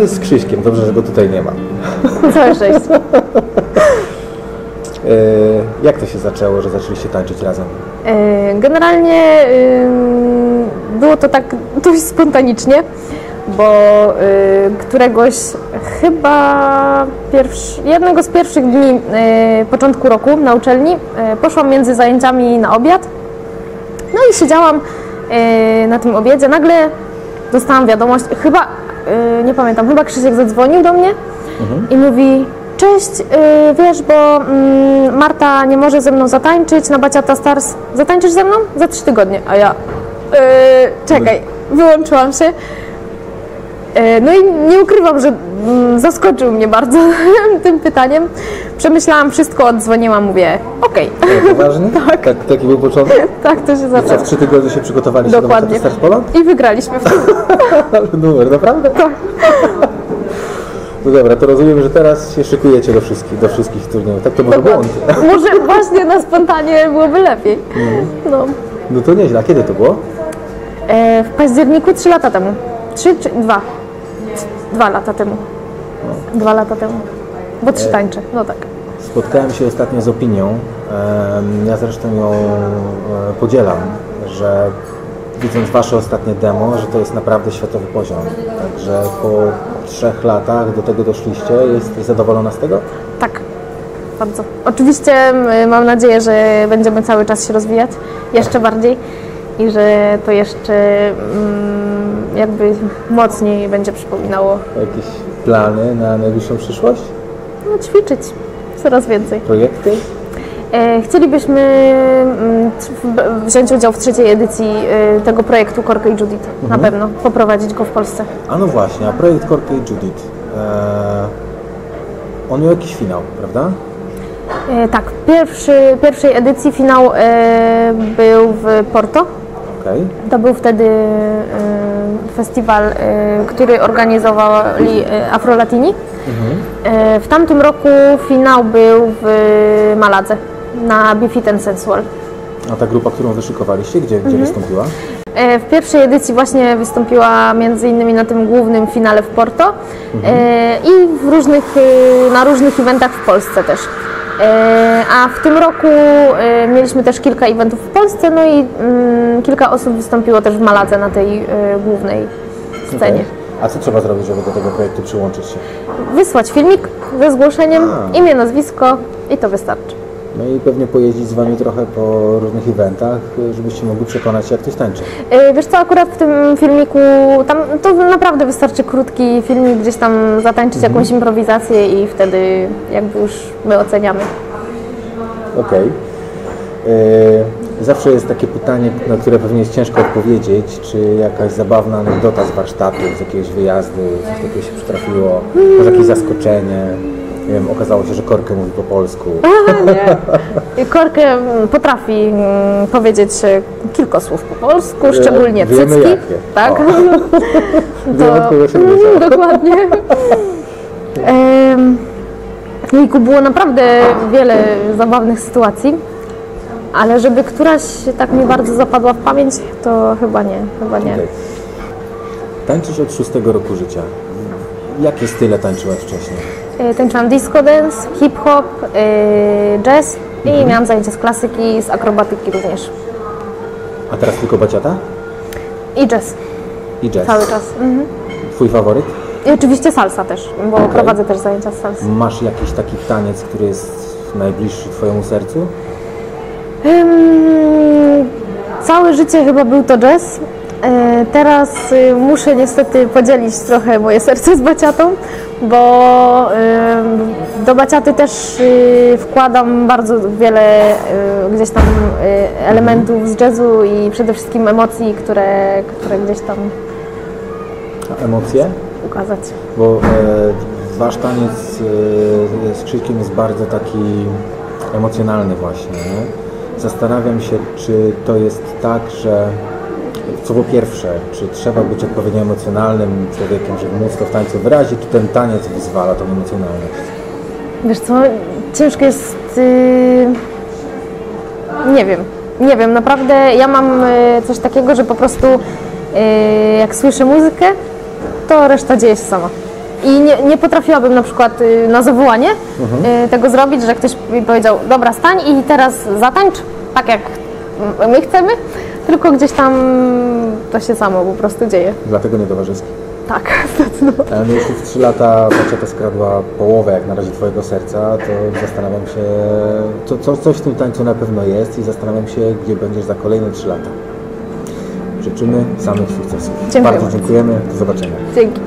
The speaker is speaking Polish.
jest z Krzyśkiem? Dobrze, że go tutaj nie ma. Całe szczęście. E, jak to się zaczęło, że zaczęliście tańczyć razem? E, Generalnie było to tak dość spontanicznie, bo y, któregoś chyba pierwszy, jednego z pierwszych dni y, początku roku na uczelni y, poszłam między zajęciami na obiad. No i siedziałam na tym obiedzie. Nagle dostałam wiadomość, chyba, y, nie pamiętam, chyba Krzysiek zadzwonił do mnie i mówi Cześć, y, wiesz, bo mm, Marta nie może ze mną zatańczyć na Baciata Stars. Zatańczysz ze mną? Za trzy tygodnie. A ja, y, czekaj, wyłączyłam się. Y, No i nie ukrywam, że mm, zaskoczył mnie bardzo tym pytaniem. Przemyślałam wszystko, odzwoniłam, mówię, okej, E, Poważnie? tak. tak. Taki był początek? tak to się zaczęło. w trzy tygodnie się przygotowaliście Dokładnie. do Stars Poland? I wygraliśmy wtedy. Ale numer, naprawdę? Tak. No dobra, to rozumiem, że teraz się szykujecie do wszystkich, do wszystkich turniejów. Tak to może błąd. Może właśnie na spontanie byłoby lepiej. No. No to nieźle. A kiedy to było? E, w październiku trzy lata temu. Trzy czy dwa? Dwa lata temu. Dwa lata temu. Bo trzy tańczę. No tak. Spotkałem się ostatnio z opinią, em, ja zresztą ją e, podzielam, że widząc Wasze ostatnie demo, że to jest naprawdę światowy poziom. Także po trzech latach do tego doszliście. Jesteś zadowolona z tego? Tak. Bardzo. Oczywiście mam nadzieję, że będziemy cały czas się rozwijać jeszcze bardziej i że to jeszcze mm, jakby mocniej będzie przypominało Jakieś plany na najbliższą przyszłość? no, ćwiczyć coraz więcej. Projekty? E, Chcielibyśmy mm, wziąć udział w trzeciej edycji e, tego projektu Korka i Judith. Na pewno poprowadzić go w Polsce. A no właśnie, a projekt Korka i Judith. E, on miał jakiś finał, prawda? Tak, pierwszy, pierwszej edycji finał był w Porto. Okej. To był wtedy festiwal, który organizowali Afrolatini. E, W tamtym roku finał był w Maladze na Bifit and Sensual. A ta grupa, którą wyszykowaliście, gdzie, gdzie wystąpiła? E, W pierwszej edycji właśnie wystąpiła między innymi na tym głównym finale w Porto e, i w różnych, e, na różnych eventach w Polsce też. A w tym roku mieliśmy też kilka eventów w Polsce, no i mm, kilka osób wystąpiło też w Maladze na tej głównej scenie. Okej. A co trzeba zrobić, żeby do tego projektu przyłączyć się? Wysłać filmik ze zgłoszeniem, A. imię, nazwisko i to wystarczy. No i pewnie pojeździć z Wami trochę po różnych eventach, żebyście mogli przekonać się, jak ktoś tańczy. E, Wiesz co, akurat w tym filmiku, tam to naprawdę wystarczy krótki filmik, gdzieś tam zatańczyć jakąś improwizację i wtedy jakby już my oceniamy. Okej. Y, Zawsze jest takie pytanie, na które pewnie jest ciężko odpowiedzieć, czy jakaś zabawna anegdota z warsztatu, z jakiegoś wyjazdu, coś takiego się przytrafiło, może jakieś zaskoczenie. Nie wiem, okazało się, że Korkę mówi po polsku. I Korkę mm, potrafi mm, powiedzieć e, kilka słów po polsku, szczególnie wiemy cycki. jakie. Tak? O. Wiem, od kogo się Mm, wiedział. Dokładnie. Jejku, było naprawdę wiele zabawnych sytuacji, ale żeby któraś tak mi bardzo zapadła w pamięć, to chyba nie, chyba nie. Okej. Tańczysz od szóstego roku życia. Jakie style tańczyłaś wcześniej? E, Tańczyłam disco dance, hip-hop, e, jazz i miałam zajęcia z klasyki, z akrobatyki również. A teraz tylko baciata I jazz i jazz. cały czas. Mhm. Twój faworyt? I oczywiście salsa też, bo prowadzę też zajęcia z salsy. Masz jakiś taki taniec, który jest najbliższy Twojemu sercu? Ym, całe życie chyba był to jazz. E, Teraz y, muszę niestety podzielić trochę moje serce z baciatą, bo ym, do baciaty też y, wkładam bardzo wiele y, gdzieś tam y, elementów z jazzu i przede wszystkim emocji, które, które gdzieś tam A emocje? ukazać. Bo e, Wasz taniec e, z Krzyśkiem jest bardzo taki emocjonalny właśnie. Nie? Zastanawiam się, czy to jest tak, że co po pierwsze, czy trzeba być odpowiednio emocjonalnym człowiekiem, żeby móc to w tańcu wyrazić, czy ten taniec wyzwala tą emocjonalność? Wiesz co, ciężko jest. y, Nie wiem, nie wiem, naprawdę ja mam y, coś takiego, że po prostu y, jak słyszę muzykę, to reszta dzieje się sama. I nie, nie potrafiłabym na przykład y, na zawołanie Mhm. y, tego zrobić, że ktoś mi powiedział, dobra, stań i teraz zatańcz, tak jak my chcemy, tylko gdzieś tam to się samo po prostu dzieje. Dlatego nie towarzyski. Tak, zdecydowanie. Ale jeśli w 3 lata baciata skradła połowę jak na razie Twojego serca, to zastanawiam się, to, co, coś w tym tańcu na pewno jest i zastanawiam się, gdzie będziesz za kolejne 3 lata. Życzymy samych sukcesów. Dziękuję bardzo bardzo. dziękujemy. Do zobaczenia. Dzięki.